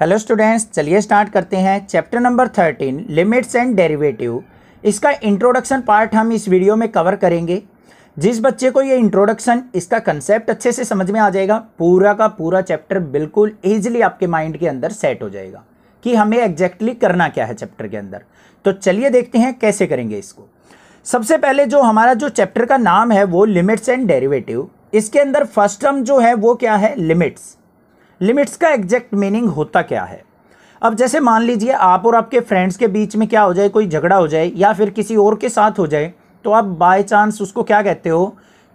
Hello students चलिए start करते हैं chapter number thirteen limits and derivative इसका इंट्रोडक्शन पार्ट हम इस वीडियो में कवर करेंगे। जिस बच्चे को ये इंट्रोडक्शन इसका कंसेप्ट अच्छे से समझ में आ जाएगा, पूरा का पूरा चैप्टर बिल्कुल ईजिली आपके माइंड के अंदर सेट हो जाएगा कि हमें एग्जैक्टली exactly करना क्या है चैप्टर के अंदर। तो चलिए देखते हैं कैसे करेंगे इसको। सबसे पहले जो हमारा जो चैप्टर का नाम है वो लिमिट्स एंड डेरिवेटिव इसके अंदर फ़र्स्ट टर्म जो है वो क्या है? लिमिट्स लिमिट्स का एग्जैक्ट मीनिंग होता क्या है? अब जैसे मान लीजिए आप और आपके फ्रेंड्स के बीच में क्या हो जाए, कोई झगड़ा हो जाए या फिर किसी और के साथ हो जाए तो आप बाय चांस उसको क्या कहते हो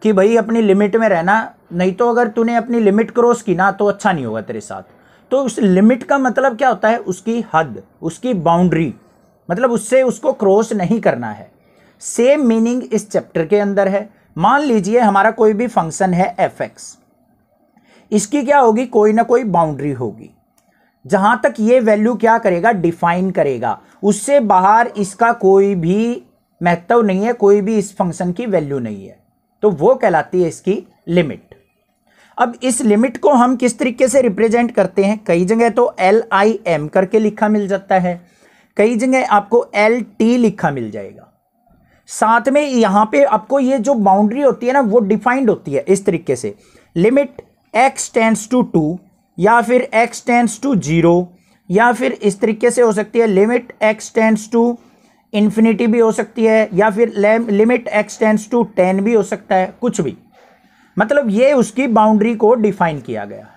कि भाई अपनी लिमिट में रहना, नहीं तो अगर तूने अपनी लिमिट क्रॉस की ना तो अच्छा नहीं होगा तेरे साथ। तो उस लिमिट का मतलब क्या होता है? उसकी हद, उसकी बाउंड्री मतलब उससे उसको क्रॉस नहीं करना है। सेम मीनिंग इस चैप्टर के अंदर है। मान लीजिए हमारा कोई भी फ़ंक्शन है एफ़ एक्स। इसकी क्या होगी? कोई ना कोई बाउंड्री होगी। जहाँ तक ये वैल्यू क्या करेगा? डिफाइन करेगा। उससे बाहर इसका कोई भी महत्व नहीं है, कोई भी इस फ़ंक्शन की वैल्यू नहीं है। तो वो कहलाती है इसकी लिमिट अब इस लिमिट को हम किस तरीके से रिप्रेजेंट करते हैं? कई जगह तो एल आई एम करके लिखा मिल जाता है। कई जगह आपको एल टी लिखा मिल जाएगा। साथ में यहाँ पे आपको ये जो बाउंड्री होती है ना, वो डिफाइंड होती है इस तरीके से। Limit x tends to two या फिर एक्स टेंस टू ज़ीरो या फिर इस तरीके से हो सकती है limit x tends to infinity भी हो सकती है, या फिर limit x tends to ten भी हो सकता है, कुछ भी। मतलब ये उसकी बाउंड्री को डिफाइन किया गया।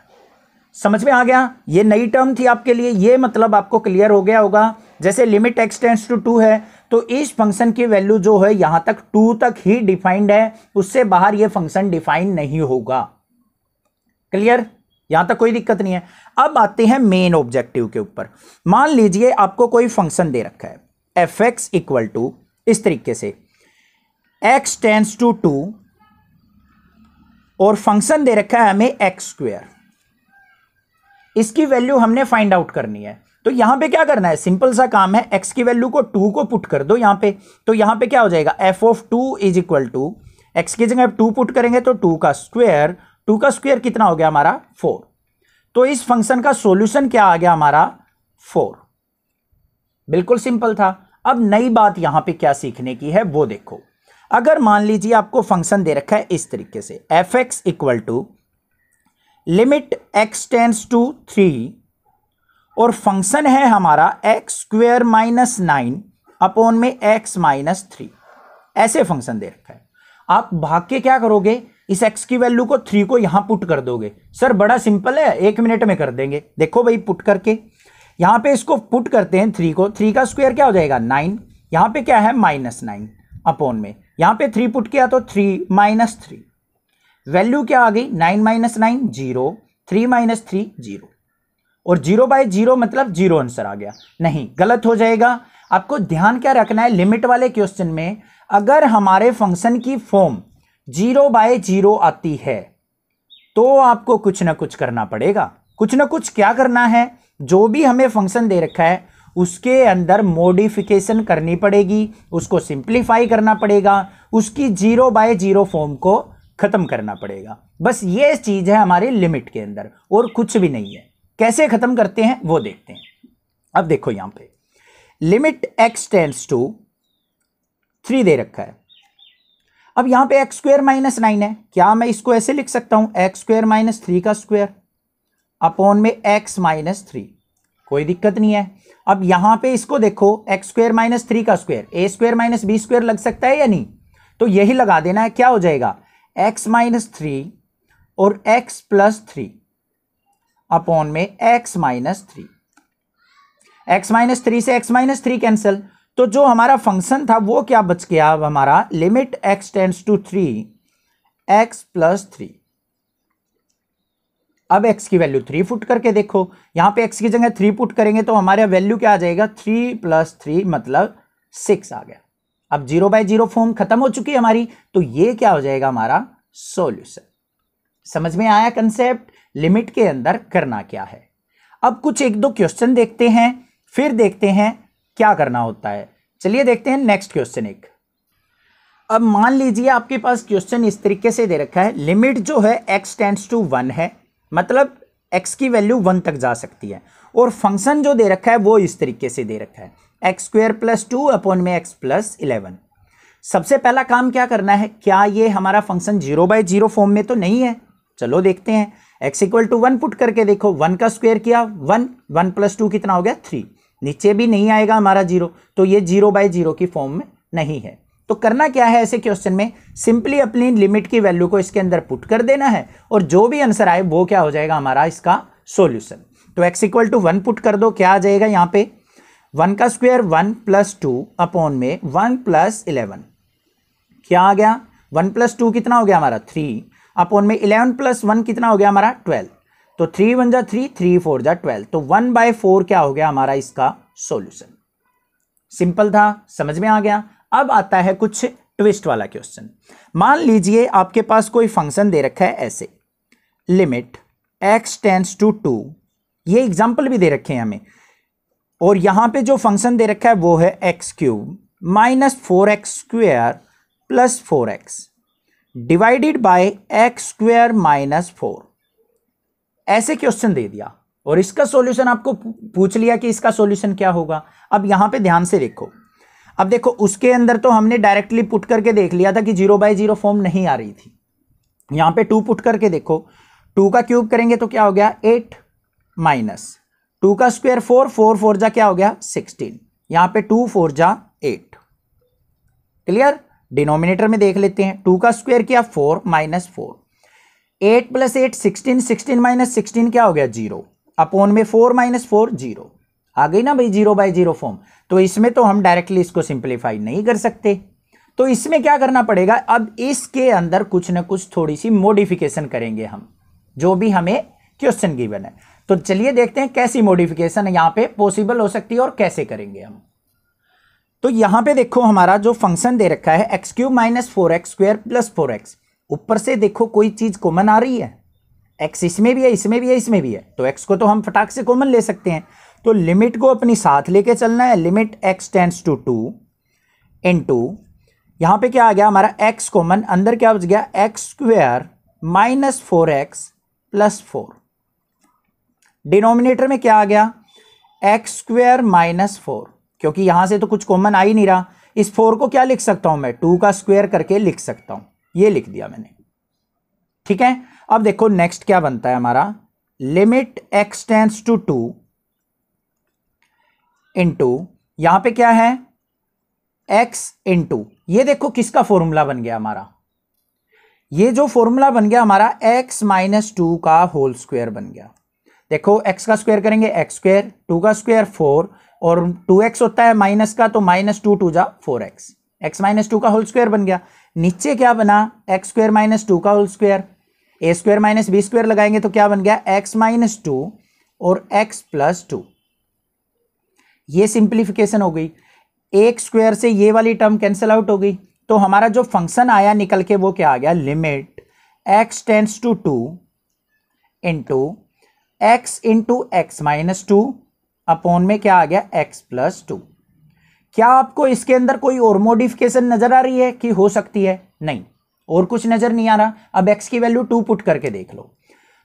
समझ में आ गया? ये नई टर्म थी आपके लिए, ये मतलब आपको क्लियर हो गया होगा। जैसे limit x tends to two है तो इस फ़ंक्शन की वैल्यू जो है, यहाँ तक टू तक ही डिफाइंड है, उससे बाहर ये फ़ंक्शन डिफाइन नहीं होगा। क्लियर यहाँ तक कोई दिक्कत नहीं है। अब आते हैं मेन ऑब्जेक्टिव के ऊपर। मान लीजिए आपको कोई फ़ंक्शन दे रखा है। एफ़ एक्स इक्वल टू इस तरीके से। एक्स टेंस टू टू और फ़ंक्शन दे रखा है हमें एक्स स्क्वेयर इसकी वैल्यू हमने फाइंड आउट करनी है। तो यहाँ पे क्या करना है? सिंपल सा काम है। एक्स की वैल्यू को टू को पुट कर दो यहाँ पे। तो यहाँ पे क्या हो जाएगा? F of two is equal to x की जगह टू पुट करेंगे तो टू का स्क्वेयर टू का स्क्वेयर कितना हो गया हमारा? फोर। तो इस फ़ंक्शन का सॉल्यूशन क्या आ गया हमारा? फोर। बिल्कुल सिंपल था। अब नई बात यहाँ पे क्या सीखने की है, वो देखो। अगर मान लीजिए आपको फ़ंक्शन दे रखा है इस तरीके से, f x equal to limit x tends to three, और फ़ंक्शन है हमारा x square minus nine upon में एक्स माइनस थ्री, ऐसे फ़ंक्शन दे रखा है। आप भाग के क्या करोगे? इस एक्स की वैल्यू को थ्री को यहाँ पुट कर दोगे। सर बड़ा सिंपल है, एक मिनट में कर देंगे। देखो भाई पुट करके। यहाँ पे इसको पुट करते हैं थ्री को। थ्री का स्क्वायर क्या हो जाएगा? नाइन यहाँ पे क्या है? माइनस नाइन अपॉन में। यहाँ पे थ्री पुट किया तो थ्री माइनस थ्री वैल्यू क्या आ गई? Nine minus nine zero three minus three zero और ज़ीरो बाय ज़ीरो मतलब ज़ीरो आंसर आ गया। नहीं, गलत हो जाएगा। आपको ध्यान क्या रखना है? लिमिट वाले क्वेश्चन में, अगर हमारे फ़ंक्शन की फॉर्म ज़ीरो बाय ज़ीरो आती है। तो आपको कुछ ना कुछ करना पड़ेगा। कुछ ना कुछ क्या करना है? जो भी हमें फ़ंक्शन दे रखा है, उसके अंदर मॉडिफिकेशन करनी पड़ेगी, उसको सिंप्लीफाई करना पड़ेगा, उसकी ज़ीरो बाय ज़ीरो फॉर्म को खत्म करना पड़ेगा। बस ये चीज़ है हमारी लिमिट के अंदर, और कुछ भी नहीं है। कैसे खत्म करते हैं, वो देखते हैं। अब देखो यहाँ पे। Limit x tends to three दे रखा है। अब यहाँ पे एक्स स्क्वेयर माइनस नाइन है। क्या मैं इसको ऐसे लिख सकता हूँ? एक्स स्क्वेयर माइनस थ्री का स्क्वेयर अपॉन में एक्स माइनस थ्री कोई दिक्कत नहीं है। अब यहाँ पे इसको देखो एक्स स्क्वेयर माइनस थ्री का square A square minus B square लग सकता है या नहीं? तो यही लगा देना है, क्या हो जाएगा? एक्स माइनस थ्री और एक्स प्लस थ्री अपॉन में x minus three x minus three से एक्स माइनस थ्री कैंसिल तो जो हमारा फ़ंक्शन था, वो क्या बच गया? अब हमारा limit x tends to three x plus three अब x की वैल्यू थ्री फुट करके देखो। यहाँ पे x की जगह थ्री पुट करेंगे तो हमारा वैल्यू क्या आ जाएगा? थ्री प्लस थ्री मतलब सिक्स आ गया। अब ज़ीरो बाय ज़ीरो फॉर्म खत्म हो चुकी है हमारी तो ये क्या हो जाएगा हमारा? सॉल्यूशन समझ में आया कंसेप्ट लिमिट के अंदर करना क्या है? अब कुछ एक दो क्वेश्चन देखते हैं, फिर देखते हैं क्या करना होता है? चलिए देखते हैं नेक्स्ट क्वेश्चन एक। अब मान लीजिए आपके पास क्वेश्चन इस तरीके से दे रखा है लिमिट जो है एक्स टेंस टू वन है मतलब एक्स की वैल्यू वन तक जा सकती है। और फ़ंक्शन जो दे रखा है वो इस तरीके से दे रखा है x square plus two upon में एक्स प्लस इलेवन सबसे पहला काम क्या करना है? क्या ये हमारा function zero by zero form में तो नहीं है? चलो देखते हैं। X equal to one put करके देखो वन का स्क्वायर किया वन वन प्लस टू कितना हो गया? थ्री नीचे भी नहीं आएगा हमारा ज़ीरो तो ये ज़ीरो बाय ज़ीरो की फॉर्म में नहीं है। तो करना क्या है ऐसे क्वेश्चन में? सिंपली अपनी लिमिट की वैल्यू को इसके अंदर पुट कर देना है और जो भी आंसर आए, वो क्या हो जाएगा हमारा इसका सोल्यूशन तो x equal to one put कर दो, क्या आ जाएगा यहाँ पे? वन का square one plus two upon में वन प्लस इलेवन क्या आ गया? वन प्लस टू कितना हो गया हमारा? थ्री अपॉन में इलेवन प्लस वन कितना हो गया हमारा? ट्वेल्व तो थ्री वन जा थ्री थ्री फोर जा ट्वेल्व तो वन बाय फोर क्या हो गया हमारा इसका सोल्यूशन सिंपल था, समझ में आ गया? अब आता है कुछ ट्विस्ट वाला क्वेश्चन मान लीजिए आपके पास कोई फ़ंक्शन दे रखा है ऐसे. Limit x tends to two ये एग्ज़ाम्पल भी दे रखे हैं हमें. और यहाँ पे जो फ़ंक्शन दे रखा है वो है x cube minus four x square plus four x divided by x square minus four ऐसे क्वेश्चन दे दिया। और इसका सॉल्यूशन आपको पूछ लिया कि इसका सॉल्यूशन क्या होगा। अब यहाँ पे ध्यान से देखो। अब देखो, उसके अंदर तो हमने डायरेक्टली पुट करके देख लिया था कि ज़ीरो बाय ज़ीरो फॉर्म नहीं आ रही थी। यहाँ पे टू पुट करके देखो। टू का क्यूब करेंगे तो क्या हो गया? एट माइनस टू का स्क्वायर फोर फोर फोर जा क्या हो गया? सिक्सटीन यहाँ पे टू फोर जा एट क्लियर डिनोमिनेटर में देख लेते हैं। टू का स्क्वायर किया? Four minus four eight plus eight sixteen sixteen minus sixteen क्या हो गया? ज़ीरो। अपोन में फोर माइनस फोर, ज़ीरो। आ गई ना भाई ज़ीरो बाय ज़ीरो फॉर्म। तो इसमें तो हम डायरेक्टली इसको सिंप्लीफाई नहीं कर सकते। तो इसमें क्या करना पड़ेगा? अब इसके अंदर कुछ ना कुछ थोड़ी सी मॉडिफिकेशन करेंगे हम, जो भी हमें क्वेश्चन गिवन है। तो चलिए देखते हैं कैसी मॉडिफिकेशन यहाँ पे पॉसिबल हो सकती है और कैसे करेंगे हम। तो यहाँ पे देखो हमारा जो फ़ंक्शन दे रखा है x cube minus four x square plus four x ऊपर से देखो कोई चीज़ कॉमन आ रही है। एक्स इसमें भी है, इसमें भी है, इसमें भी है। तो एक्स को तो हम फटाक से कॉमन ले सकते हैं। तो लिमिट को अपनी साथ लेके चलना है। Limit x tends to two into यहाँ पर क्या आ गया? हमारा एक्स कॉमन अंदर क्या बच गया? X square minus four x plus four denominator में क्या आ गया? एक्स स्क्वेयर माइनस फोर क्योंकि यहाँ से तो कुछ कॉमन आ ही नहीं रहा। इस फोर को क्या लिख सकता हूँ मैं? टू का स्क्वेयर करके लिख सकता हूँ। ये लिख दिया मैंने। ठीक है? अब देखो नेक्स्ट क्या बनता है हमारा। Limit x tends to two into यहाँ पे क्या है? एक्स इंटू ये देखो किसका फॉर्मूला बन गया हमारा। ये जो फॉर्मूला बन गया हमारा एक्स माइनस टू का होल स्क्वायर बन गया। देखो एक्स का स्क्वायर करेंगे एक्स स्क्वायर टू का स्क्वायर फोर और टू एक्स होता है माइनस का तो माइनस टू टू जा four x x minus two का होल स्क्वायर बन गया। नीचे क्या बना? एक्स स्क्वायर माइनस टू का whole square A square minus B square लगाएँगे तो क्या बन गया? एक्स माइनस टू और एक्स प्लस टू ये सिंप्लीफिकेशन हो गई। एक स्क्वायर से ये वाली टर्म कैंसिल आउट हो गई। तो हमारा जो फ़ंक्शन आया निकल के वो क्या आ गया? Limit x tends to two into x into x minus two upon में क्या आ गया? एक्स प्लस टू क्या आपको इसके अंदर कोई और मॉडिफिकेशन नज़र आ रही है कि हो सकती है? नहीं। और कुछ नज़र नहीं आ रहा। अब एक्स की वैल्यू टू पुट करके देख लो।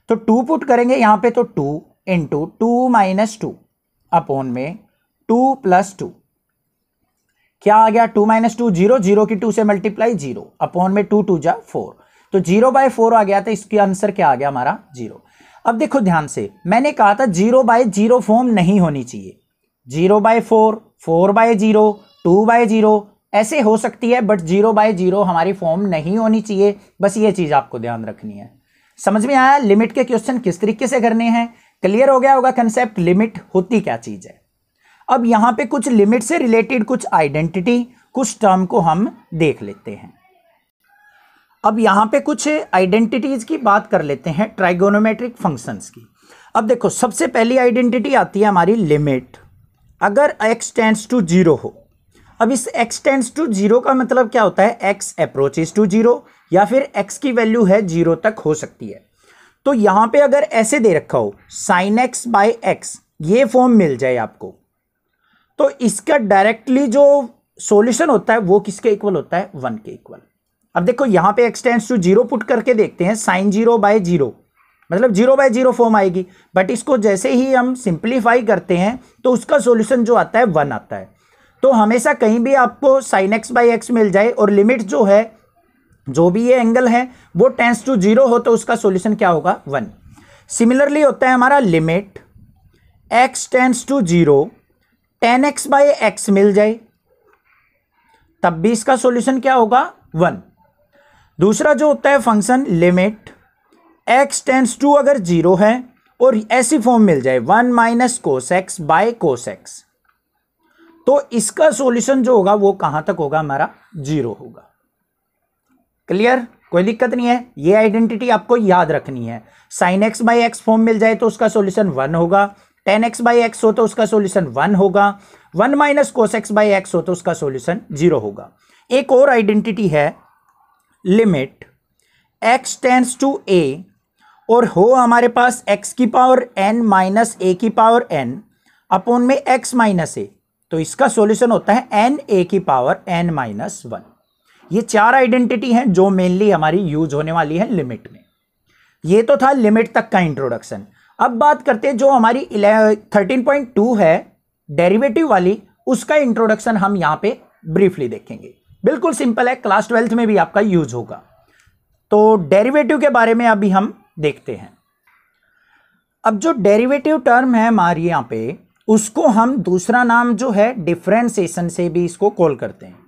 तो टू पुट करेंगे, यहाँ पे तो two into two minus two upon में टू प्लस टू क्या आ गया? Two minus two zero zero की टू से मल्टीप्लाई ज़ीरो अपॉन में टू टू जा फोर तो ज़ीरो बाय फोर आ गया था, इसके आंसर क्या आ गया हमारा? ज़ीरो अब देखो ध्यान से, मैंने कहा था ज़ीरो बाय ज़ीरो फॉर्म नहीं होनी चाहिए। Zero by four four by zero, two by zero, ऐसे हो सकती है बट ज़ीरो बाय ज़ीरो हमारी फॉर्म नहीं होनी चाहिए। बस ये चीज़ आपको ध्यान रखनी है। समझ में आया? लिमिट के क्वेश्चन किस तरीके से करने हैं? क्लियर हो गया होगा कंसेप्ट लिमिट होती क्या चीज़ है? अब यहाँ पे कुछ लिमिट से रिलेटेड कुछ आइडेंटिटी कुछ टर्म को हम देख लेते हैं। अब यहाँ पे कुछ आइडेंटिटीज की बात कर लेते हैं ट्राइगोनोमेट्रिक फ़ंक्शंस की। अब देखो, सबसे पहली आइडेंटिटी आती है हमारी लिमिट अगर x टेंस टू ज़ीरो हो, अब इस x टेंस टू ज़ीरो का मतलब क्या होता है? x अप्रोचेस टू ज़ीरो या फिर x की वैल्यू है ज़ीरो तक हो सकती है। तो यहाँ पे अगर ऐसे दे रखा हो साइन एक्स बाय एक्स ये फॉर्म मिल जाए आपको। तो इसका डायरेक्टली जो सॉल्यूशन होता है, वो किसके इक्वल होता है? वन के इक्वल अब देखो, यहाँ पे एक्सटेंस टू ज़ीरो पुट करके देखते हैं साइन ज़ीरो बाय ज़ीरो मतलब ज़ीरो बाय ज़ीरो फॉर्म आएगी। बट इसको जैसे ही हम सिंप्लीफाई करते हैं तो उसका सॉल्यूशन जो आता है वन आता है। तो हमेशा कहीं भी आपको साइन एक्स बाई एक्स मिल जाए और लिमिट जो है, जो भी ये एंगल है, वो टेंस टू ज़ीरो हो तो उसका सॉल्यूशन क्या होगा? वन सिमिलरली होता है हमारा limit x tends to zero tan x by x मिल जाए, तब भी इसका सॉल्यूशन क्या होगा? वन दूसरा जो होता है function limit x tends to अगर ज़ीरो है, और ऐसी फॉर्म मिल जाए one minus cos x by cos x तो इसका सॉल्यूशन जो होगा, वो कहाँ तक होगा? हमारा ज़ीरो होगा. क्लियर कोई दिक्कत नहीं है. ये आइडेंटिटी आपको याद रखनी है. Sine x by x form मिल जाए तो उसका सॉल्यूशन वन होगा. टेन एक्स बाई एक्स हो तो उसका सॉल्यूशन वन होगा. One minus cos x by x हो तो उसका सॉल्यूशन ज़ीरो होगा. एक और आइडेंटिटी है limit x tends to a और हो हमारे पास एक्स की पावर एन माइनस ए की पावर एन अपोन में एक्स माइनस ए तो इसका सॉल्यूशन होता है एन ए की पावर एन माइनस वन ये चार आइडेंटिटी हैं जो मेनली हमारी यूज़ होने वाली है लिमिट में. ये तो था लिमिट तक का इंट्रोडक्शन अब बात करते हैं जो हमारी थर्टीन पॉइंट टू है डेरिवेटिव वाली, उसका इंट्रोडक्शन हम यहाँ पे ब्रीफली देखेंगे. बिल्कुल सिंपल है क्लास ट्वेल्थ में भी आपका यूज़ होगा. तो डेरिवेटिव के बारे में अभी हम देखते हैं। अब जो डेरिवेटिव टर्म है हमारी यहाँ पे, उसको हम दूसरा नाम जो है डिफ्रेंसिएशन से भी इसको कॉल करते हैं।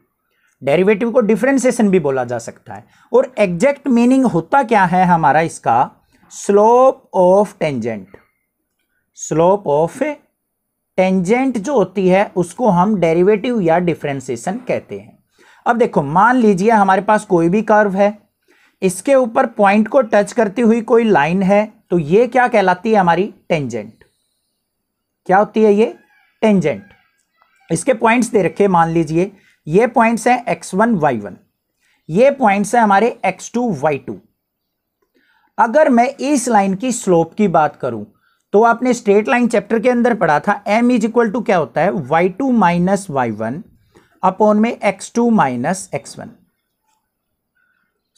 डेरिवेटिव को डिफ्रेंसिएशन भी बोला जा सकता है। और एग्जैक्ट मीनिंग होता क्या है हमारा इसका? Slope of tangent slope of tangent जो होती है, उसको हम डेरिवेटिव या डिफ्रेंसिएशन कहते हैं। अब देखो, मान लीजिए हमारे पास कोई भी कर्व है। इसके ऊपर पॉइंट को टच करती हुई कोई लाइन है तो ये क्या कहलाती है हमारी टेंजेंट क्या होती है ये? टेंजेंट इसके पॉइंट्स दे रखे मान लीजिए, ये पॉइंट्स हैं एक्स वन वाई वन ये पॉइंट्स हैं हमारे एक्स टू वाई टू अगर मैं इस लाइन की स्लोप की बात करूँ तो आपने स्ट्रेट लाइन चैप्टर के अंदर पढ़ा था एम इज़ इक्वल टू क्या होता है? Y two minus y one upon में x two minus x one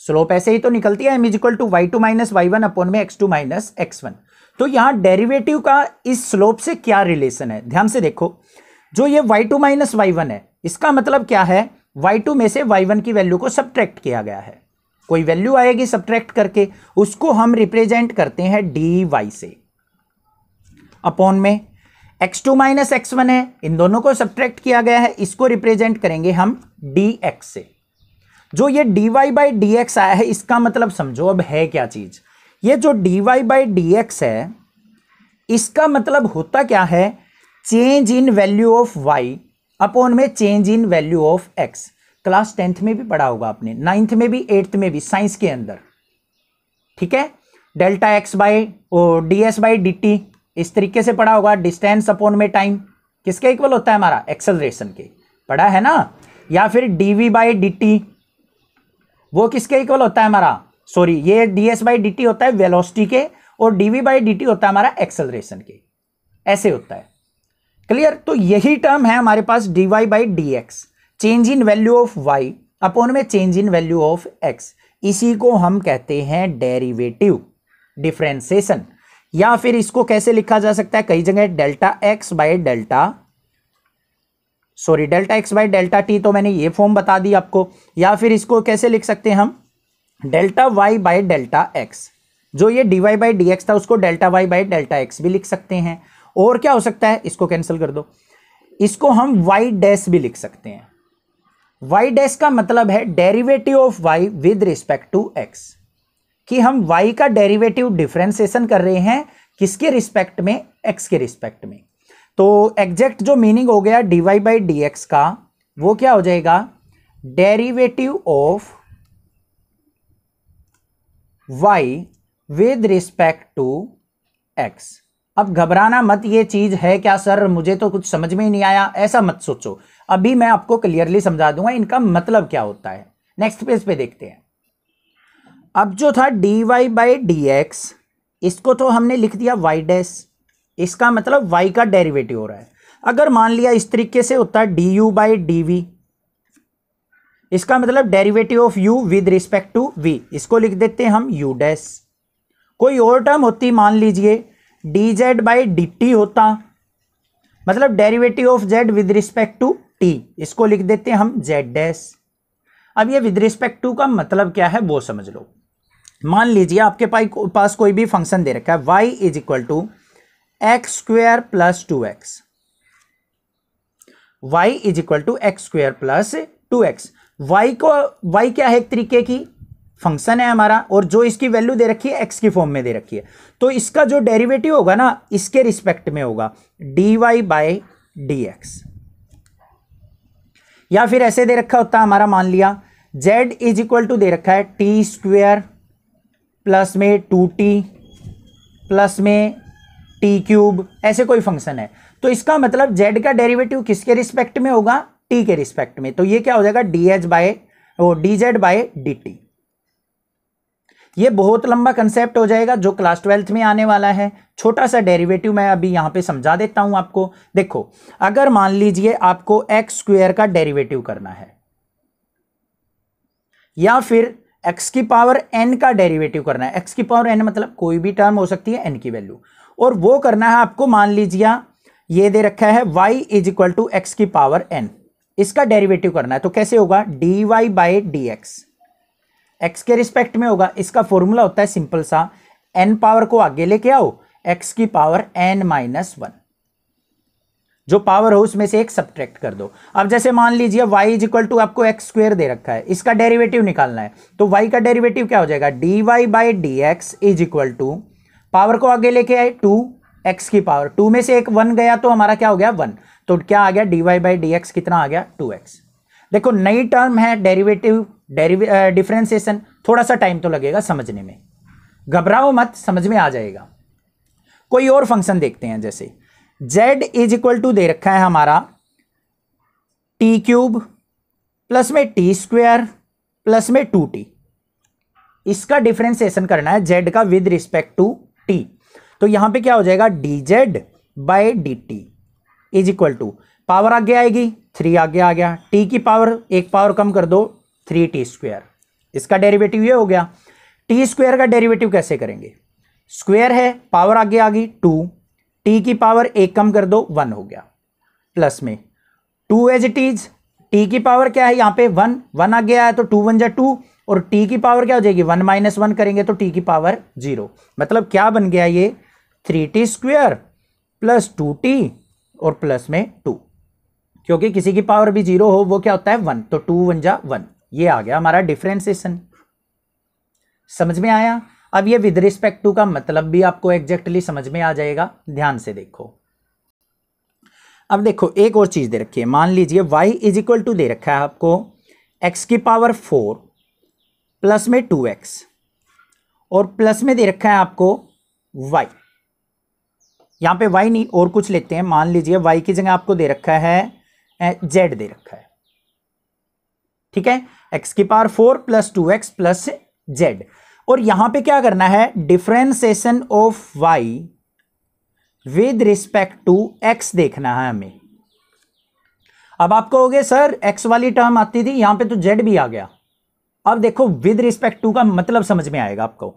slope ऐसे ही तो निकलती है m is equal to y two minus y one upon में x two minus x one तो यहाँ डेरिवेटिव का इस स्लोप से क्या रिलेशन है? ध्यान से देखो, जो ये y two minus y one है, इसका मतलब क्या है? वाई टू में से वाई वन की वैल्यू को सब्ट्रैक्ट किया गया है। कोई वैल्यू आएगी सब्ट्रैक्ट करके, उसको हम रिप्रेजेंट करते हैं डी वाई से। अपॉन में x two minus x one है, इन दोनों को सब्ट्रैक्ट किया गया है, इसको रिप्रेजेंट करेंगे हम डी एक्स से। जो ये d y by d x आया है, इसका मतलब समझो अब है क्या चीज़? ये जो d y by d x है, इसका मतलब होता क्या है? Change in value of y upon में change in value of x class tenth में भी पढ़ा होगा आपने नाइन्थ में भी एट्थ में भी साइंस के अंदर। ठीक है? Delta x by d s by d t इस तरीके से पढ़ा होगा। डिस्टेंस अपॉन में टाइम किसके इक्वल होता है हमारा? एक्सेलरेशन के। पढ़ा है ना? या फिर d v by d t वो किसके इक्वल होता है हमारा? सॉरी ये d s by d t होता है वेलोसिटी के और डीवी बाई डी टी होता है हमारा एक्सेलरेशन के। ऐसे होता है। क्लियर तो यही टर्म है हमारे पास d y by d x change in value of y upon में change in value of x इसी को हम कहते हैं डेरिवेटिव डिफ्रेंसिएशन या फिर इसको कैसे लिखा जा सकता है? कई जगह delta x by delta sorry delta x by delta t तो मैंने ये फॉर्म बता दी आपको। या फिर इसको कैसे लिख सकते हैं हम? Delta y by delta x जो ये d y by d x था, उसको delta y by delta x भी लिख सकते हैं। और क्या हो सकता है? इसको कैंसिल कर दो। इसको हम वाई डैश भी लिख सकते हैं। वाई डैश का मतलब है derivative of y with respect to x कि हम वाई का डेरिवेटिव डिफ्रेंसिएशन कर रहे हैं किसके रिस्पेक्ट में? एक्स के रिस्पेक्ट में। तो एग्जैक्ट जो मीनिंग हो गया d y by d x का, वो क्या हो जाएगा? Derivative of y with respect to x अब घबराना मत, ये चीज़ है क्या सर? मुझे तो कुछ समझ में ही नहीं आया। ऐसा मत सोचो। अभी मैं आपको क्लियरली समझा दूँगा, इनका मतलब क्या होता है। नेक्स्ट पेज पे देखते हैं। अब जो था d y by d x इसको तो हमने लिख दिया वाई डैश इसका मतलब वाई का डेरिवेटिव हो रहा है। अगर मान लिया इस तरीके से होता है d u by d v इसका मतलब derivative of u with respect to v, इसको लिख देते हैं हम u डैश कोई और टर्म होती, मान लीजिए d z by d t होता मतलब derivative of z with respect to t इसको लिख देते हैं हम जेड डैश अब ये विद रिस्पेक्ट टू का मतलब क्या है, वो समझ लो। मान लीजिए आपके पास कोई भी फ़ंक्शन दे रखा है y is equal to x square plus two x y is equal to x square plus two x y को वाई क्या है एक तरीके की? फ़ंक्शन है हमारा, और जो इसकी वैल्यू दे रखी है एक्स की फॉर्म में दे रखी है। तो इसका जो डेरिवेटिव होगा ना, इसके रिस्पेक्ट में होगा। D y by d x या फिर ऐसे दे रखा होता, हमारा मान लिया। जेड इज़ इक्वल टू दे रखा है टी स्क्वेयर प्लस में टू टी प्लस में टी क्यूब ऐसे कोई फ़ंक्शन है। तो इसका मतलब जेड का डेरिवेटिव किसके रिस्पेक्ट में होगा? टी के रिस्पेक्ट में। तो ये क्या हो जाएगा? डी एच बाय वो d z by d t ये बहुत लंबा कंसेप्ट हो जाएगा, जो क्लास ट्वेल्थ में आने वाला है। छोटा सा डेरिवेटिव मैं अभी यहाँ पे समझा देता हूँ आपको। देखो, अगर मान लीजिए आपको एक्स स्क्वेयर का डेरिवेटिव करना है, या फिर एक्स की पावर एन का डेरिवेटिव करना है। एक्स की पावर एन मतलब कोई भी टर्म हो सकती है एन की वैल्यू और वो करना है आपको मान लीजिए ये दे रखा है y is equal to x की पावर n इसका डेरिवेटिव करना है तो कैसे होगा? D y by d x के रिस्पेक्ट में होगा, इसका फॉर्मूला होता है सिंपल सा, n पावर को आगे लेके आओ, x की पावर n माइनस वन जो पावर हो, उसमें से एक सब्ट्रैक्ट कर दो। अब जैसे मान लीजिए y इज़ इक्वल टू आपको एक्स स्क्वेयर दे रखा है, इसका डेरिवेटिव निकालना है तो y का डेरिवेटिव क्या हो जाएगा? D y by d x is equal to power को आगे लेके आए, टू एक्स की पावर। टू में से एक वन गया तो हमारा क्या हो गया? वन। तो क्या आ गया? D y by d x कितना आ गया? Two x. देखो, नई टर्म है, डेरिवेटिव डिफ्रेंसिएशन थोड़ा सा टाइम तो लगेगा समझने में। घबराओ मत, समझ में आ जाएगा। कोई और फ़ंक्शन देखते हैं, जैसे। z इज़ इक्वल टू दे रखा है हमारा टी क्यूब प्लस में टी स्क्वेयर प्लस में टू टी इसका डिफ्रेंसिएशन करना है z का विद रिस्पेक्ट टू t तो यहाँ पे क्या हो जाएगा? D z by d t is equal to power आगे आएगी थ्री आगे आ गया। टी की पावर एक पावर कम कर दो थ्री टी स्क्वेयर इसका डेरिवेटिव ये हो गया। टी स्क्वेयर का डेरिवेटिव कैसे करेंगे? स्क्वेयर है पावर आगे आ गई टू टी की पावर एक कम कर दो वन हो गया। प्लस में। Two as it is t की पावर क्या है? यहाँ पे वन वन आ गया है तो टू वन जा टू और टी की पावर क्या हो जाएगी? वन माइनस वन करेंगे तो टी की पावर ज़ीरो मतलब क्या बन गया ये? Three t square plus two t और प्लस में टू क्योंकि किसी की पावर भी ज़ीरो हो, वो क्या होता है? वन तो टू वन जा वन ये आ गया हमारा डिफ्रेंसिएशन समझ में आया? अब ये विद रिस्पेक्ट टू का मतलब भी आपको एग्जैक्टली समझ में आ जाएगा। ध्यान से देखो। अब देखो, एक और चीज़ दे रखी है। मान लीजिए y इज़ इक्वल टू दे रखा है आपको। x की पावर फोर प्लस में टू एक्स और प्लस में दे रखा है आपको वाई। यहाँ पे वाई नहीं, और कुछ लेते हैं। मान लीजिए वाई की जगह आपको दे रखा है जेड दे रखा है। ठीक है? एक्स की power four plus two x plus z. और यहाँ पे क्या करना है? Differentiation of y with respect to x देखना है हमें। अब आप कहोगे, सर, एक्स वाली टर्म आती थी, यहाँ पे तो जेड भी आ गया। अब देखो विद रिस्पेक्ट टू का मतलब समझ में आएगा आपको।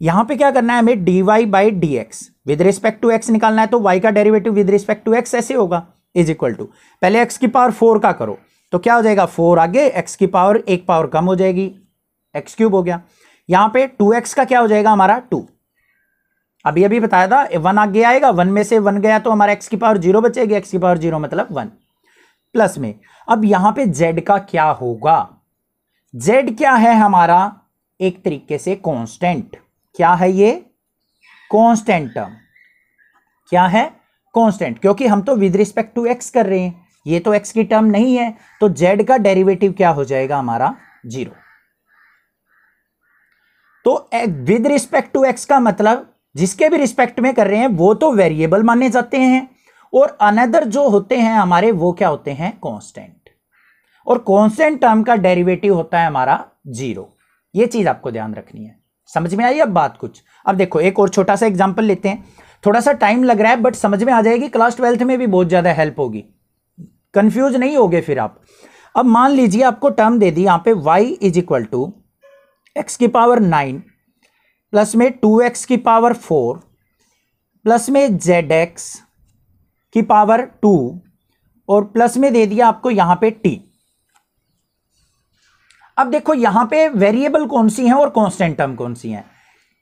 यहाँ पे क्या करना है हमें d y by d x with respect to x निकालना है तो वाई का derivative with respect to x ऐसे होगा इज़ इक्वल टू पहले एक्स की पावर फोर का करो तो क्या हो जाएगा? फोर आगे एक्स की पावर एक पावर कम हो जाएगी। एक्स क्यूब हो गया। यहाँ पे टू एक्स का क्या हो जाएगा? हमारा टू अभी अभी बताया था वन आगे आएगा वन में से वन गया तो हमारा एक्स की पावर ज़ीरो बचेगी। एक्स की पावर ज़ीरो मतलब वन प्लस में। अब यहाँ पे जेड का क्या होगा? जेड क्या है हमारा? एक तरीके से कांस्टेंट क्या है ये? कांस्टेंट टर्म क्या है? कांस्टेंट क्योंकि हम तो विद रिस्पेक्ट टू एक्स कर रहे हैं। ये तो एक्स की टर्म नहीं है। तो जेड का डेरिवेटिव क्या हो जाएगा हमारा? ज़ीरो तो विद रिस्पेक्ट टू एक्स का मतलब जिसके भी रिस्पेक्ट में कर रहे हैं, वो तो वेरिएबल माने जाते हैं। और अनदर जो होते हैं हमारे, वो क्या होते हैं? कांस्टेंट और कांस्टेंट टर्म का डेरिवेटिव होता है हमारा ज़ीरो ये चीज़ आपको ध्यान रखनी है। समझ में आई अब बात कुछ? अब देखो, एक और छोटा सा एग्ज़ाम्पल लेते हैं। थोड़ा सा टाइम लग रहा है बट समझ में आ जाएगी क्लास ट्वेल्थ में भी बहुत ज़्यादा हेल्प होगी। कंफ्यूज नहीं होगे फिर आप। अब मान लीजिए आपको टर्म दे दी, यहाँ पे y is equal to x की पावर नाइन प्लस में टू एक्स की पावर फोर प्लस में जेड एक्स की पावर टू और प्लस में दे दिया आपको यहाँ पे टी अब देखो, यहाँ पे वेरिएबल कौन सी हैं और कांस्टेंट टर्म कौन सी हैं?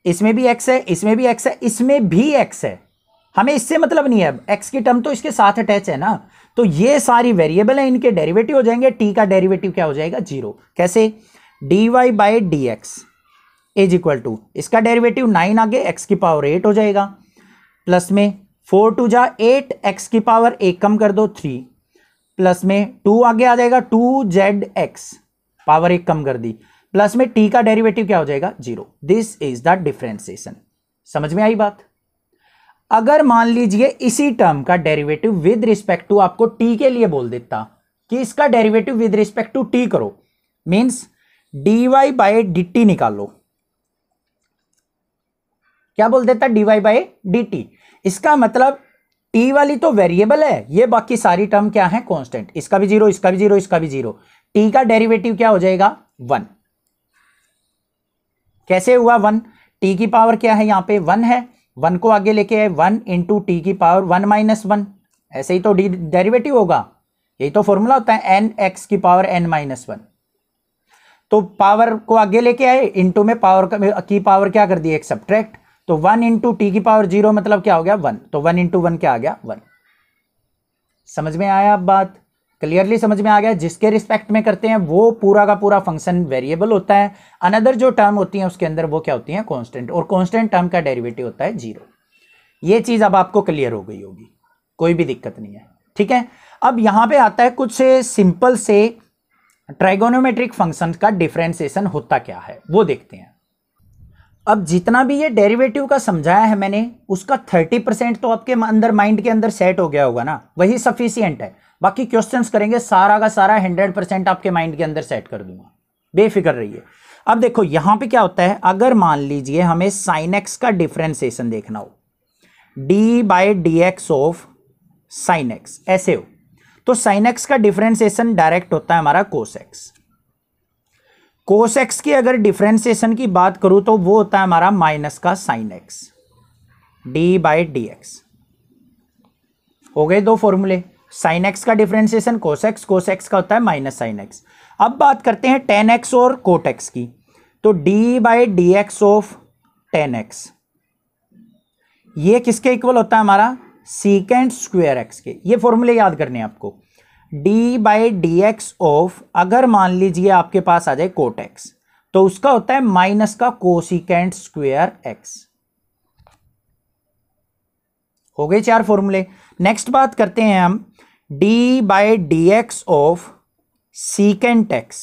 इसमें भी एक्स है, इसमें भी एक्स है, इसमें भी एक्स है। हमें इससे मतलब नहीं है अब। एक्स की टर्म तो इसके साथ अटैच है ना? तो ये सारी वेरिएबल है, इनके डेरिवेटिव हो जाएँगे टी का डेरिवेटिव क्या हो जाएगा? ज़ीरो कैसे? D y by d x is equal to इसका डेरिवेटिव नाइन आगे एक्स की पावर एट हो जाएगा। प्लस में फोर टू जा एट एक्स की पावर एक कम कर दो थ्री प्लस में टू आगे आ जाएगा टू जेड एक्स पावर एक कम कर दी। प्लस में टी का डेरिवेटिव क्या हो जाएगा? Zero. This is the differentiation समझ में आई बात? अगर मान लीजिए इसी टर्म का डेरिवेटिव विद रिस्पेक्ट टू आपको टी के लिए बोल देता, कि इसका derivative with respect to t करो। Means d y by d t निकालो। क्या बोल देता? D y by d t इसका मतलब टी वाली तो वेरिएबल है, ये बाकी सारी टर्म क्या है? कांस्टेंट इसका भी ज़ीरो, इसका भी ज़ीरो, इसका भी ज़ीरो। टी का डेरिवेटिव क्या हो जाएगा? वन कैसे हुआ वन टी की पावर क्या है यहाँ पे? वन है। वन को आगे लेके आए। वन इंटू टी की पावर वन माइनस वन ऐसे ही तो डी डेरिवेटिव होगा। यही तो फॉर्मूला होता है। एन एक्स की पावर एन माइनस वन तो पावर को आगे लेके आए। इंटू में पावर की पावर क्या कर दी? एक सब्ट्रैक्ट तो वन इंटू टी की पावर ज़ीरो मतलब क्या हो गया? वन तो वन इंटू वन क्या आ गया? वन समझ में आया अब बात? क्लियरली समझ में आ गया, जिसके रिस्पेक्ट में करते हैं, वो पूरा का पूरा फ़ंक्शन वेरिएबल होता है। अनदर जो टर्म होती है, उसके अंदर वो क्या होती है? कॉन्स्टेंट और कॉन्स्टेंट टर्म का डेरिवेटिव होता है ज़ीरो ये चीज़ अब आपको क्लियर हो गई होगी। कोई भी दिक्कत नहीं है। ठीक है? अब यहाँ पे आता है कुछ सिंपल से ट्राइगोनोमेट्रिक फ़ंक्शन का डिफ्रेंसिएशन होता क्या है? वो देखते हैं। अब जितना भी ये डेरिवेटिव का समझाया है मैंने, उसका थर्टी परसेंट तो आपके अंदर माइंड के अंदर सेट हो गया होगा ना। वही सफिशियंट है। बाकी क्वेश्चंस करेंगे, सारा का सारा हंड्रेड परसेंट आपके माइंड के अंदर सेट कर दूँगा। बेफिक्र रहिए। अब देखो, यहाँ पे क्या होता है, अगर मान लीजिए हमें साइन एक्स का डिफ्रेंसिएशन देखना हो d by d x of sine x ऐसे हो तो साइन एक्स का डिफ्रेंसिएशन डायरेक्ट होता है हमारा कोस एक्स कोस एक्स की अगर डिफ्रेंसिएशन की बात करूँ तो वो होता है हमारा माइनस का sine x d by d x हो गए दो फॉर्मूले साइन एक्स का differentiation cos x cos x का होता है माइनस साइन एक्स। अब बात करते हैं टेन एक्स और कोट एक्स की। तो d by d x of tan x ये किसके इक्वल होता है हमारा? सीकेंड स्क्वेयर एक्स के। ये फॉर्मूले याद करने हैं आपको। D by d x of अगर मान लीजिए आपके पास आ जाए कोट एक्स तो उसका होता है माइनस का कोसिकेंड स्क्वेयर एक्स हो गए चार फॉर्मूले नेक्स्ट बात करते हैं हम। D by d x of secant x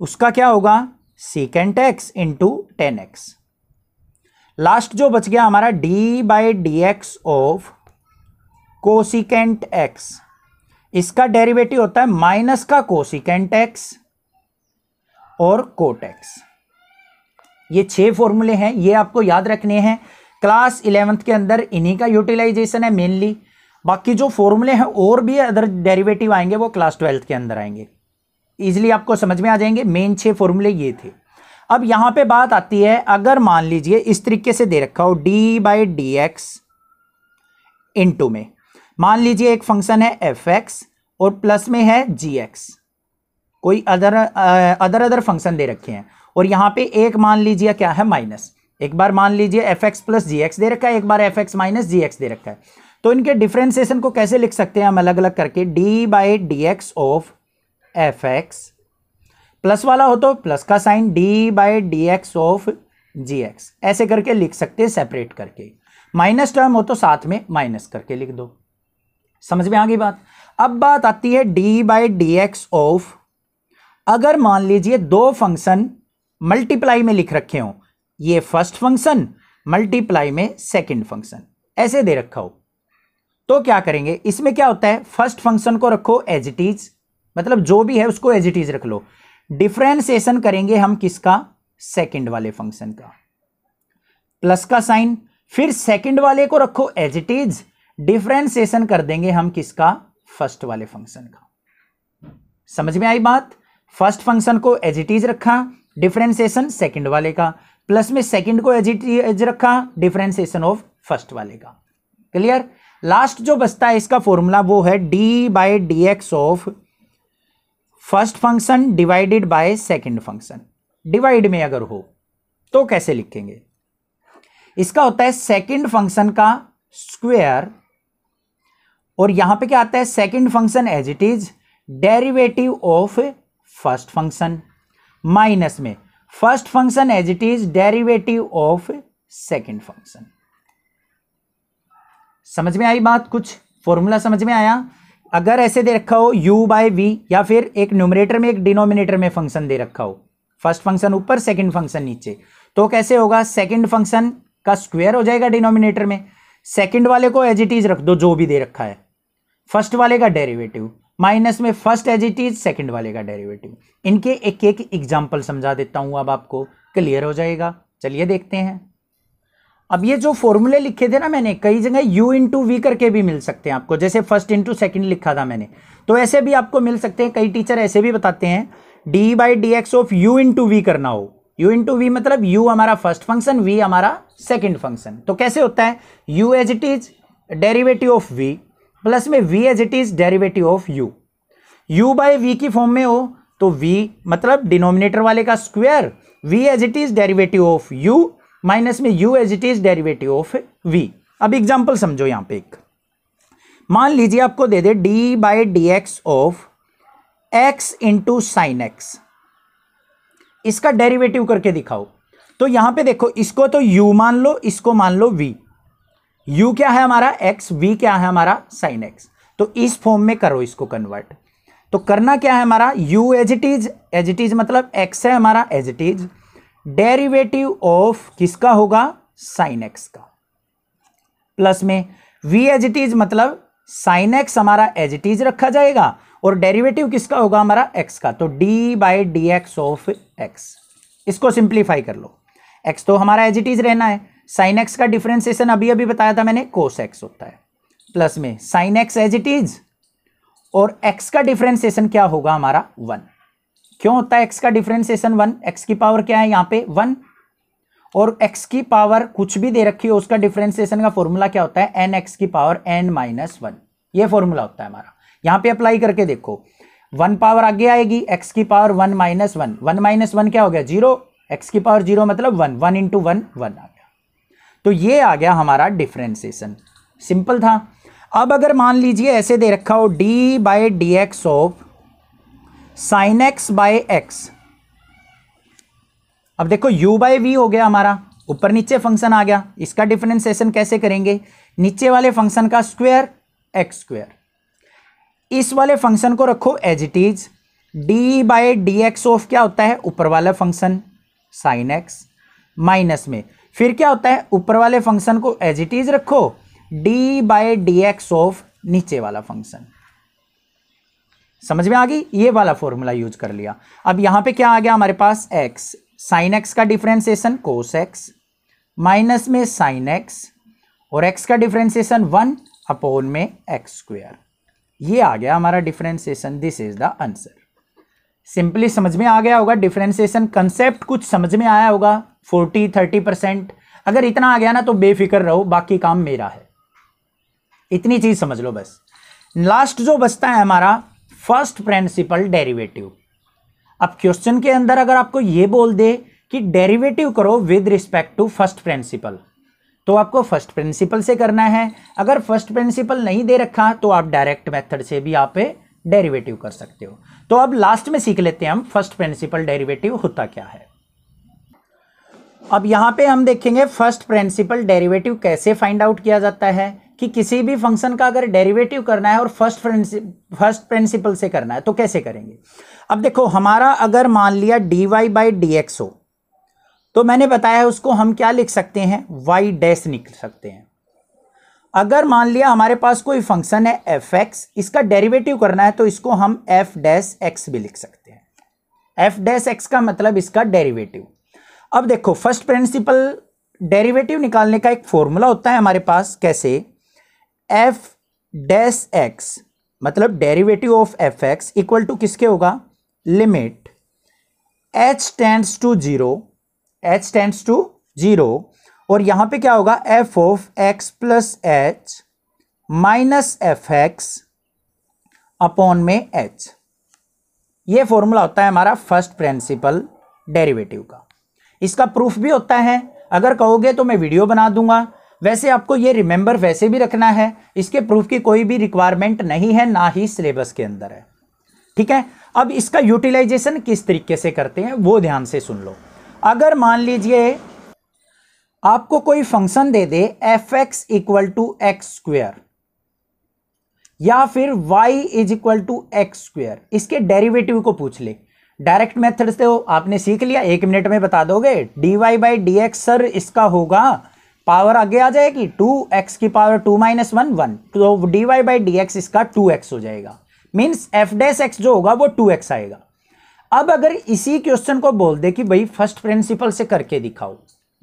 उसका क्या होगा? Secant x into tan x last जो बच गया हमारा d by d x of cosecant x इसका डेरिवेटिव होता है माइनस का कोसिकेंट एक्स और कोट एक्स ये छह फॉर्मूले हैं, ये आपको याद रखने हैं. क्लास इलेवेंथ के अंदर इन्हीं का यूटिलाइजेशन है मेनली बाकी जो फॉर्मूले हैं, और भी अदर डेरिवेटिव आएँगे, वो क्लास ट्वेल्थ के अंदर आएँगे। इजिली आपको समझ में आ जाएँगे मेन छह फॉर्मूले ये थे। अब यहाँ पे बात आती है, अगर मान लीजिए इस तरीके से दे रखा हो d by d x into में। मान लीजिए एक फ़ंक्शन है एफ़ एक्स और प्लस में है जी एक्स कोई अदर अदर अदर फ़ंक्शन दे रखे हैं। और यहाँ पे एक मान लीजिए क्या है माइनस एक बार मान लीजिए f x plus g x दे रखा है, एक बार f x minus g x दे रखा है। तो इनके डिफ्रेंसिएशन को कैसे लिख सकते हैं हम अलग अलग करके? D by d x of f x plus वाला हो तो प्लस का sign d by d x of g x ऐसे करके लिख सकते हैं सेपरेट करके। माइनस टर्म हो तो साथ में माइनस करके लिख दो। समझ में आ गई बात? अब बात आती है d by d x of अगर मान लीजिए दो फ़ंक्शन मल्टीप्लाई में लिख रखे हो, ये फ़र्स्ट फ़ंक्शन मल्टीप्लाई में सेकंड फ़ंक्शन ऐसे दे रखा हो। तो क्या करेंगे? इसमें क्या होता है? फ़र्स्ट फ़ंक्शन को रखो एज इट इज़ मतलब जो भी है, उसको एज इट इज़ रख लो। डिफ्रेंसिएशन करेंगे हम किसका? सेकंड वाले फ़ंक्शन का। प्लस का साइन फिर सेकंड वाले को रखो एज इट इज़ डिफ्रेंसिएशन कर देंगे हम किसका? फ़र्स्ट वाले फ़ंक्शन का। समझ में आई बात? फ़र्स्ट फ़ंक्शन को एज इट इज़ रखा डिफ्रेंसिएशन सेकंड वाले का। प्लस में सेकंड को एज इट एज रखा डिफरेंशिएशन ऑफ़ फ़र्स्ट वाले का। क्लियर लास्ट जो बचता है इसका फॉर्मूला वो है d by d x of first function divided by second function divide में अगर हो तो कैसे लिखेंगे? इसका होता है सेकंड फ़ंक्शन का स्क्वेयर और यहाँ पे क्या आता है? Second function as it is derivative of first function minus में first function as it is derivative of second function समझ में आई बात? कुछ फॉर्मूला समझ में आया? अगर ऐसे दे रखा हो, u बाय वी या फिर एक न्यूमरेटर में, एक डिनोमिनेटर में फ़ंक्शन दे रखा हो। फ़र्स्ट फ़ंक्शन ऊपर सेकंड फ़ंक्शन नीचे। तो कैसे होगा? सेकंड फ़ंक्शन का स्क्वायर हो जाएगा डिनोमिनेटर में। सेकंड वाले को एज इट इज़ रख दो, जो भी दे रखा है। फ़र्स्ट वाले का डेरिवेटिव माइनस में first as it is second वाले का डेरिवेटिव इनके एक एक एग्ज़ाम्पल समझा देता हूँ अब आपको। क्लियर हो जाएगा। चलिए देखते हैं। अब ये जो फॉर्मूले लिखे थे ना मैंने, कई जगह u इंटू वी करके भी मिल सकते हैं आपको। जैसे फ़र्स्ट इंटू सेकेंड लिखा था मैंने। तो ऐसे भी आपको मिल सकते हैं। कई टीचर ऐसे भी बताते हैं d by d x of u into v करना हो। u इंटू वी मतलब u हमारा फ़र्स्ट फ़ंक्शन v हमारा सेकेंड फ़ंक्शन तो कैसे होता है? u as it is derivative of v plus में v as it is derivative of u u by v की फॉर्म में हो तो v मतलब डिनोमिनेटर वाले का square v as it is derivative of u minus में u as it is derivative of v अब एग्जांपल समझो यहाँ पे एक। मान लीजिए आपको दे दे d by d x of x into sine x इसका डेरिवेटिव करके दिखाओ। तो यहाँ पे देखो, इसको तो u मान लो, इसको मान लो v u क्या है हमारा x, v क्या है हमारा साइन x तो इस फॉर्म में करो इसको कन्वर्ट तो करना क्या है हमारा? u as it is as it is मतलब x है हमारा as it is derivative of किसका होगा? साइन एक्स का। प्लस में वी एज इट इज़ मतलब साइन एक्स हमारा एज इट इज़ रखा जाएगा और डेरिवेटिव किसका होगा? हमारा एक्स का। तो d by d x of x इसको सिंप्लीफाई कर लो। एक्स तो हमारा एज इट इज़ रहना है। साइन एक्स का डिफ्रेंसिएशन अभी अभी बताया था मैंने कोस एक्स होता है। प्लस में sine x as it is और एक्स का डिफ्रेंसिएशन क्या होगा? हमारा वन क्यों होता है? X का डिफ्रेंसिएशन वन एक्स की पावर क्या है यहाँ पे? वन और x की पावर कुछ भी दे रखी हो, उसका डिफ्रेंसिएशन का फॉर्मूला क्या होता है? एन एक्स की पावर एन माइनस वन ये फॉर्मूला होता है हमारा। यहाँ पे अप्लाई करके देखो। वन पावर आगे आएगी एक्स की power one minus one one minus one क्या हो गया? ज़ीरो एक्स की पावर ज़ीरो मतलब one one into one one आ गया। तो ये आ गया हमारा डिफ्रेंसिएशन सिंपल था। अब अगर मान लीजिए ऐसे दे रखा हो d by d x of sine x by x अब देखो u बाई वी हो गया हमारा। ऊपर नीचे फ़ंक्शन आ गया। इसका डिफ्रेंसिएशन कैसे करेंगे? नीचे वाले फ़ंक्शन का स्क्वायर एक्स स्क्वायर इस वाले फ़ंक्शन को रखो as it is d by d x of क्या होता है? ऊपर वाला फ़ंक्शन साइन एक्स माइनस में। फिर क्या होता है? ऊपर वाले फ़ंक्शन को एज इट इज़ रखो। D by d x of नीचे वाला फ़ंक्शन समझ में आ गई? ये वाला फॉर्मूला यूज़ कर लिया। अब यहाँ पे क्या आ गया हमारे पास? एक्स साइन एक्स का डिफ्रेंसिएशन कोस एक्स माइनस में साइन एक्स और एक्स का डिफ्रेंसिएशन वन अपोन में एक्स स्क्वेयर ये आ गया हमारा differentiation this is the answer simply समझ में आ गया होगा। डिफ्रेंसिएशन कंसेप्ट कुछ समझ में आया होगा। Forty, thirty percent. अगर इतना आ गया ना तो बेफिक्र रहो, बाकी काम मेरा है। इतनी चीज़ समझ लो बस। लास्ट जो बचता है हमारा फ़र्स्ट प्रिंसिपल डेरिवेटिव। अब क्वेश्चन के अंदर अगर आपको यह बोल दे कि डेरिवेटिव करो with respect to first principle तो आपको फ़र्स्ट प्रिंसिपल से करना है। अगर फ़र्स्ट प्रिंसिपल नहीं दे रखा तो आप डायरेक्ट मेथड से भी आप डेरिवेटिव कर सकते हो। तो अब लास्ट में सीख लेते हैं हम फ़र्स्ट प्रिंसिपल डेरिवेटिव होता क्या है। अब यहाँ पे हम देखेंगे फ़र्स्ट प्रिंसिपल डेरिवेटिव कैसे फाइंड आउट किया जाता है। कि किसी भी फ़ंक्शन का अगर डेरिवेटिव करना है और फ़र्स्ट फ़र्स्ट प्रिंसिपल से करना है तो कैसे करेंगे? अब देखो, हमारा अगर मान लिया d y by d x हो तो मैंने बताया उसको हम क्या लिख सकते हैं? वाई डैश लिख सकते हैं। अगर मान लिया हमारे पास कोई फ़ंक्शन है एफ़ एक्स इसका डेरिवेटिव करना है तो इसको हम एफ़ डैश एक्स भी लिख सकते हैं। एफ़ डैश एक्स का मतलब इसका डेरिवेटिव अब देखो फ़र्स्ट प्रिंसिपल डेरिवेटिव निकालने का एक फॉर्मूला होता है हमारे पास, कैसे? एफ़ डैश एक्स मतलब derivative of f x equal to किसके होगा? Limit h tends to zero h tends to zero और यहाँ पे क्या होगा? F of x plus h minus f x upon में एच ये फॉर्मूला होता है हमारा फ़र्स्ट प्रिंसिपल डेरिवेटिव का। इसका प्रूफ भी होता है। अगर कहोगे तो मैं वीडियो बना दूँगा। वैसे आपको ये रिमेंबर वैसे भी रखना है। इसके प्रूफ की कोई भी रिक्वायरमेंट नहीं है, ना ही सिलेबस के अंदर है। ठीक है? अब इसका यूटिलाइजेशन किस तरीके से करते हैं, वो ध्यान से सुन लो। अगर मान लीजिए आपको कोई फ़ंक्शन दे दे f x equal to x square या फिर y is equal to x square इसके डेरिवेटिव को पूछ ले। डायरेक्ट मेथड से आपने सीख लिया, एक मिनट में बता दोगे। D Y by D X sir इसका होगा पावर आगे आ जाएगी टू एक्स की power two minus one one तो D Y by D X इसका टू एक्स हो जाएगा। मीन्स एफ़ डेस एक्स जो होगा, वो टू एक्स आएगा। अब अगर इसी क्वेश्चन को बोल दे कि भाई फ़र्स्ट प्रिंसिपल से करके दिखाओ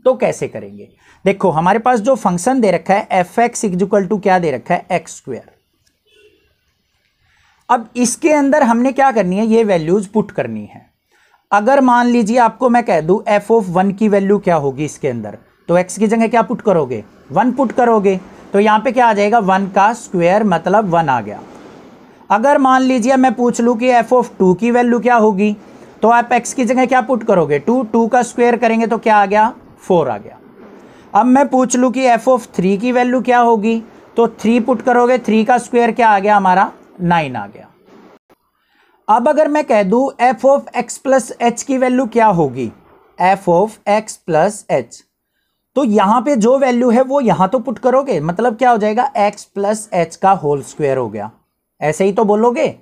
तो कैसे करेंगे? देखो, हमारे पास जो फ़ंक्शन दे रखा है एफ़ एक्स इक्वल टू क्या दे रखा है? एक्स स्क्वेयर अब इसके अंदर हमने क्या करनी है? ये वैल्यूज़ पुट करनी है। अगर मान लीजिए आपको मैं कह दूँ एफ़ ऑफ़ वन की वैल्यू क्या होगी इसके अंदर? तो एक्स की जगह क्या पुट करोगे? वन पुट करोगे। तो यहाँ पे क्या आ जाएगा? वन का स्क्वेयर मतलब वन आ गया। अगर मान लीजिए मैं पूछ लूँ कि एफ़ ऑफ़ टू की वैल्यू क्या होगी तो आप एक्स की जगह क्या पुट करोगे? टू टू का स्क्वेयर करेंगे तो क्या आ गया? फोर आ गया। अब मैं पूछ लूँ कि एफ़ ऑफ़ थ्री की वैल्यू क्या होगी? तो थ्री पुट करोगे थ्री का स्क्वेयर क्या आ गया? हमारा नाइन आ गया। अब अगर मैं कह दूँ f of x plus h की वैल्यू क्या होगी? F of x plus h तो यहाँ पे जो वैल्यू है वो यहाँ तो पुट करोगे मतलब क्या हो जाएगा? एक्स प्लस एच का होल स्क्वायर हो गया। ऐसे ही तो बोलोगे।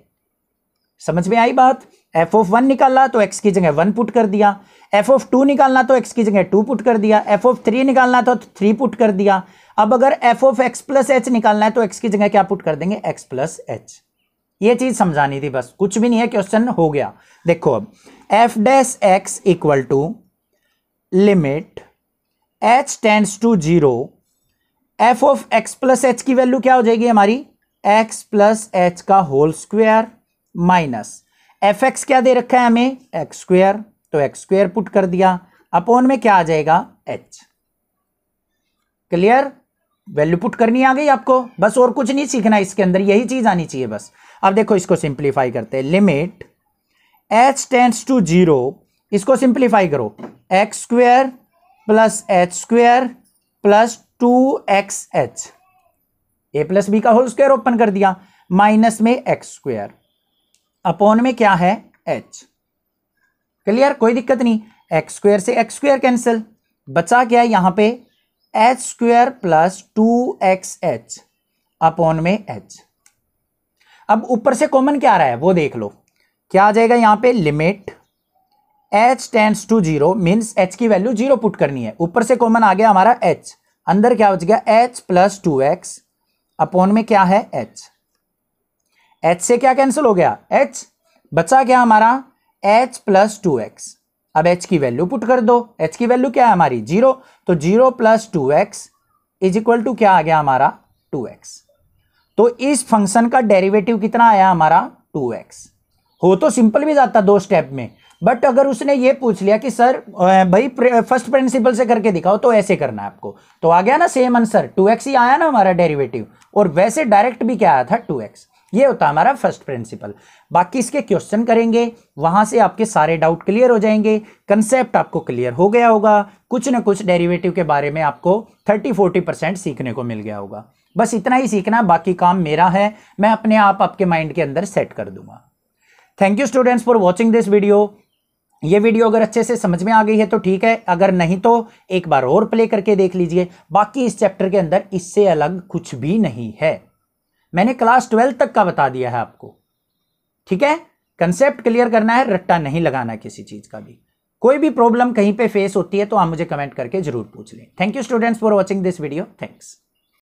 समझ में आई बात? एफ़ ऑफ़ वन निकालना तो एक्स की जगह वन पुट कर दिया। एफ़ ऑफ़ टू निकालना तो एक्स की जगह टू पुट कर दिया। एफ़ ऑफ़ थ्री निकालना तो थ्री पुट कर दिया। अब अगर f of x plus h निकालना है तो एक्स की जगह क्या पुट कर देंगे? एक्स प्लस एच ये चीज़ समझानी थी बस। कुछ भी नहीं है क्वेश्चन हो गया। देखो अब f dash x equal to limit h tends to zero f of x plus h की वैल्यू क्या हो जाएगी हमारी? एक्स प्लस एच का whole square minus f x क्या दे रखा है हमें? एक्स स्क्वेयर तो एक्स स्क्वेयर पुट कर दिया। अपॉन में क्या आ जाएगा? एच क्लियर वैल्यू पुट करनी आ गई आपको? बस और कुछ नहीं सीखना इसके अंदर। यही चीज़ आनी चाहिए बस। अब देखो इसको सिंप्लीफाई करते हैं। Limit h tends to zero इसको सिंप्लीफाई करो। X square plus h square plus two x h. A plus b का होल स्क्वेयर ओपन कर दिया, माइनस में एक्स स्क्वेयर। अपॉन में क्या है? एच। क्लियर? कोई दिक्कत नहीं। एक्स स्क्वेयर से एक्स स्क्वेयर कैंसिल। बचा क्या है यहाँ पे? H square plus two x h upon में एच। अब ऊपर से कॉमन क्या आ रहा है? वो देख लो। क्या आ जाएगा यहाँ पे? Limit. H tends to zero means h की वैल्यू ज़ीरो पुट करनी है। ऊपर से कॉमन आ गया हमारा एच अंदर क्या बच गया? H plus two x upon में क्या है? एच एच से क्या कैंसिल हो गया? एच बचा क्या हमारा? एच प्लस टू एक्स अब एच की वैल्यू पुट कर दो। एच की वैल्यू क्या है हमारी? ज़ीरो तो zero plus two x is equal to क्या आ गया हमारा? टू एक्स तो इस फ़ंक्शन का डेरिवेटिव कितना आया हमारा? टू एक्स हो तो सिंपल भी जाता दो स्टेप में। बट अगर उसने ये पूछ लिया कि, सर भाई फ़र्स्ट प्रिंसिपल से करके दिखाओ तो ऐसे करना है आपको। तो आ गया ना सेम आंसर टू एक्स ही आया ना हमारा डेरिवेटिव और वैसे डायरेक्ट भी क्या आया था? टू एक्स ये होता हमारा फ़र्स्ट प्रिंसिपल बाकी इसके क्वेश्चन करेंगे, वहाँ से आपके सारे डाउट क्लियर हो जाएँगे कंसेप्ट आपको क्लियर हो गया होगा। कुछ ना कुछ डेरिवेटिव के बारे में आपको थर्टी फोर्टी परसेंट सीखने को मिल गया होगा। बस इतना ही सीखना, बाकी काम मेरा है, मैं अपने आप आपके माइंड के अंदर सेट कर दूँगा। Thank you students for watching this video ये वीडियो अगर अच्छे से समझ में आ गई है तो ठीक है, अगर नहीं तो एक बार और प्ले करके देख लीजिए। बाकी इस चैप्टर के अंदर इससे अलग कुछ भी नहीं है। मैंने क्लास ट्वेल्थ तक का बता दिया है आपको। ठीक है? कंसेप्ट क्लियर करना है, रट्टा नहीं लगाना किसी चीज़ का भी। कोई भी प्रॉब्लम कहीं पे फेस होती है तो आप मुझे कमेंट करके ज़रूर पूछ लें। Thank you students for watching this video thanks